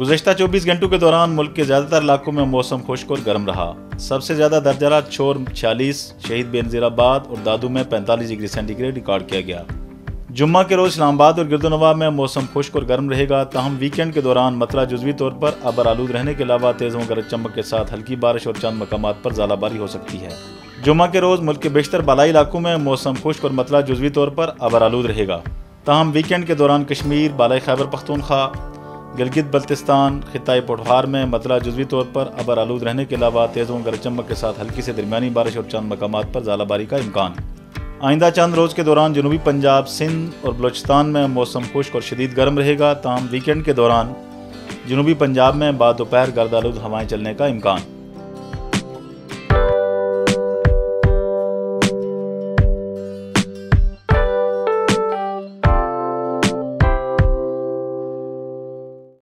गुजशत 24 घंटों के दौरान मुल्क के ज़्यादातर इलाकों में मौसम खुश्क और गर्म रहा। सबसे ज़्यादा दर्जा छोर छियालीस, शहीद बेनजीराबाद और दादू में 45 डिग्री सेंटीग्रेड रिकॉर्ड किया गया। जुम्मा के रोज़ इस्लामाबाद और गिरदोनवा में मौसम खुश्क और गर्म रहेगा, तहम वीकेंड के दौरान मतला जुजवी तौर पर अबर आलूद रहने के अलावा तेज़ों गरज चमक के साथ हल्की बारिश और चंद मकाम पर ज़ालाबारी हो सकती है। जुम्मा के रोज़ मुल्क के बेशतर बलाई इलाकों में मौसम खुश्क और मतला जुजवी तौर पर अबर आलूद रहेगा। ताहम वीकेंड के दौरान कश्मीर, बालाई खैबर पख्तूनख्वा गिलगित बल्तिस्तान, खिताई पोटहार में मतला जजवी तौर पर अबर आलूद रहने के अलावा तेज़ों गरज चमक के साथ हल्की से दरमिया बारिश और चंद मकाम पर ज़ालाबारी का इम्कान। आइंदा चंद रोज़ के दौरान जनूबी पंजाब, सिंध और बलोचिस्तान में मौसम खुश्क और शदीद गर्म रहेगा। ताहम वीकेंड के दौरान जनूबी पंजाब में बाद दोपहर गर्द आलूद हवाएँ चलने का इम्कान।